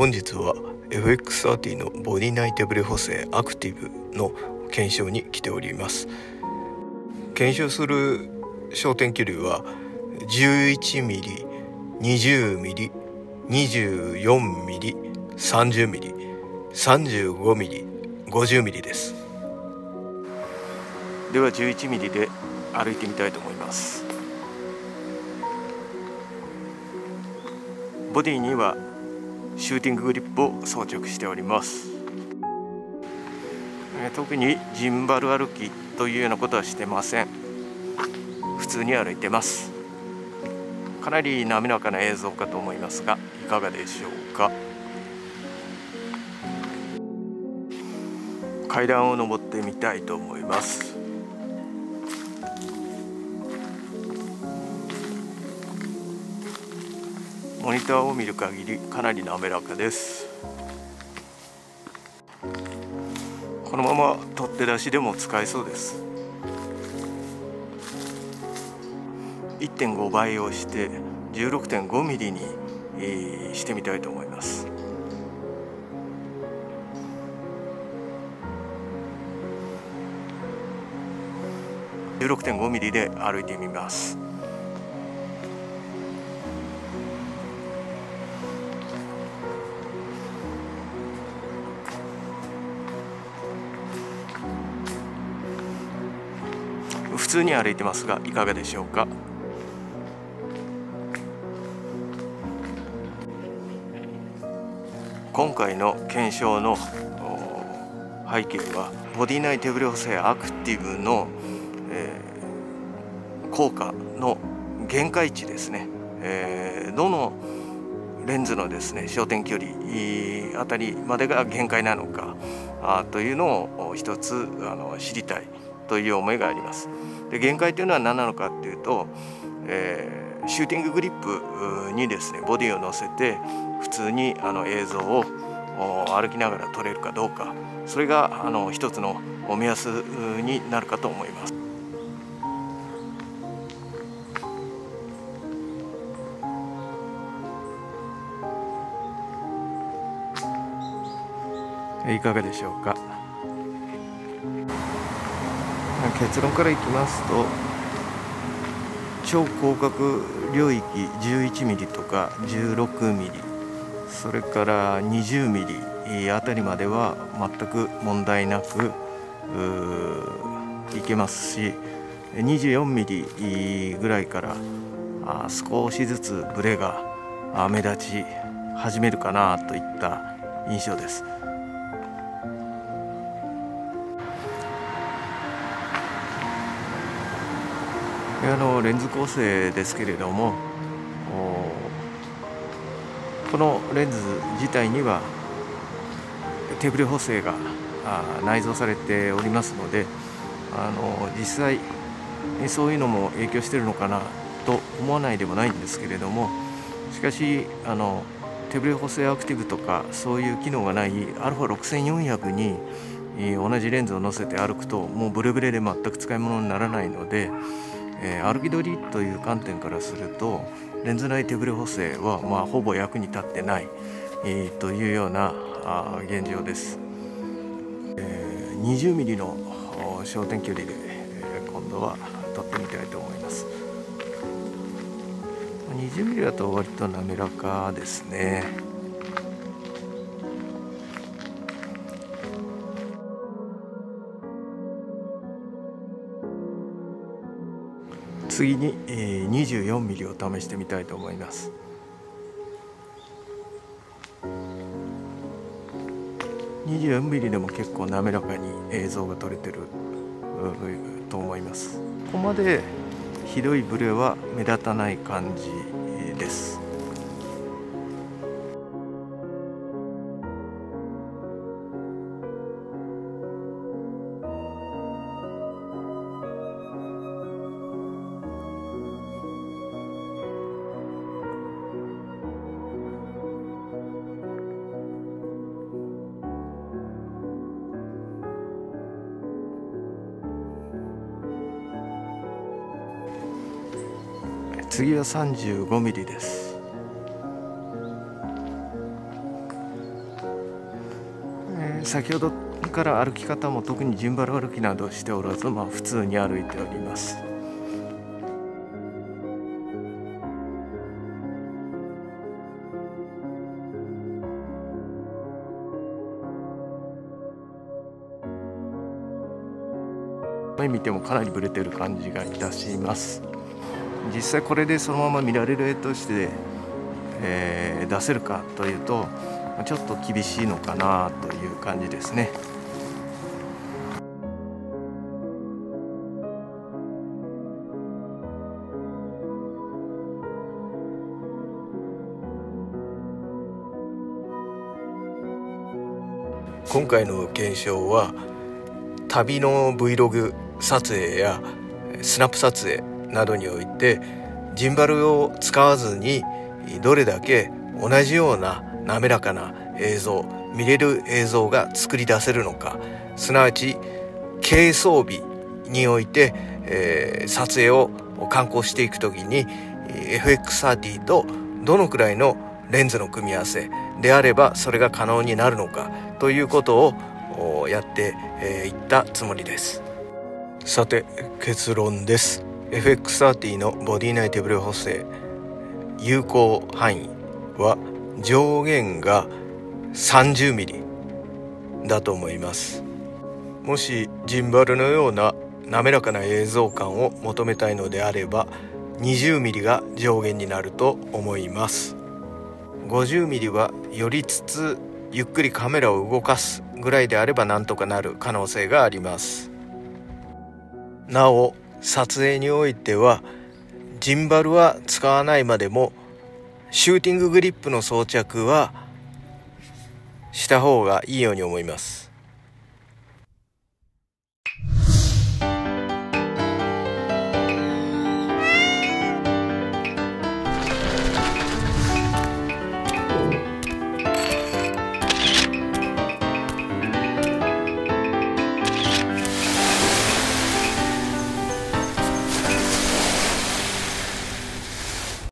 本日は FX30 のボディ内手ブレ補正アクティブの検証に来ております。検証する焦点距離は 11mm、20mm、24mm、30mm、35mm、50mm です。では 11mm で歩いてみたいと思います。ボディにはシューティンググリップを装着しております。特にジンバル歩きというようなことはしてません。普通に歩いてます。かなり滑らかな映像かと思いますがいかがでしょうか。階段を上ってみたいと思います。モニターを見る限りかなり滑らかです。このまま取っ手出しでも使えそうです。1.5倍をして16.5ミリに、えー、してみたいと思います。16.5ミリで歩いてみます。普通に歩いてますがいかがでしょうか？今回の検証の背景はボディ内手ブレ補正アクティブの、えー、効果の限界値ですね、えー、どのレンズのですね焦点距離あたりまでが限界なのかあというのを一つあの知りたい。という思いがあります。で限界というのは何なのかっていうと、えー、シューティンググリップにですねボディを乗せて普通にあの映像を歩きながら撮れるかどうかそれがあの一つの目安になるかと思います。いかがでしょうか？結論からいきますと超広角領域 11mm とか 16mm それから20ミリあたりまでは全く問題なくいけますし24ミリぐらいから少しずつブレが目立ち始めるかなといった印象です。あのレンズ構成ですけれどもこのレンズ自体には手ブレ補正が内蔵されておりますのであの実際そういうのも影響してるのかなと思わないでもないんですけれどもしかしあの手ブレ補正アクティブとかそういう機能がない α6400 に同じレンズを載せて歩くともうブレブレで全く使い物にならないので、えー、歩き取りという観点からするとレンズ内手ブレ補正は、まあ、ほぼ役に立ってない、えー、というようなあ現状です、えー、20mm の焦点距離で、えー、今度は撮ってみたいと思います。20mm だと割と滑らかですね。次に、えー、24mm を試してみたいと思います。24ミリでも結構滑らかに映像が撮れてると思います。ここまで。ひどいブレは目立たない感じです次は 35mm です先ほどから歩き方も特にジンバル歩きなどしておらず、まあ、普通に歩いております。目見てもかなりブレてる感じがいたします実際これでそのまま見られる絵として、えー、出せるかというとちょっと厳しいのかなという感じですね。今回の検証は旅の Vlog 撮影やスナップ撮影などにおいてジンバルを使わずにどれだけ同じような滑らかな映像見れる映像が作り出せるのか。すなわち軽装備において、えー、撮影を観光していく時に FX30 とどのくらいのレンズの組み合わせであればそれが可能になるのかということをやっていったつもりです。さて結論です。FX30 のボディ内手ブレ補正有効範囲は上限が 30mm だと思います。もしジンバルのような滑らかな映像感を求めたいのであれば 20mm が上限になると思います。50mm は寄りつつゆっくりカメラを動かすぐらいであればなんとかなる可能性があります。なお撮影においてはジンバルは使わないまでもシューティンググリップの装着はした方がいいように思います。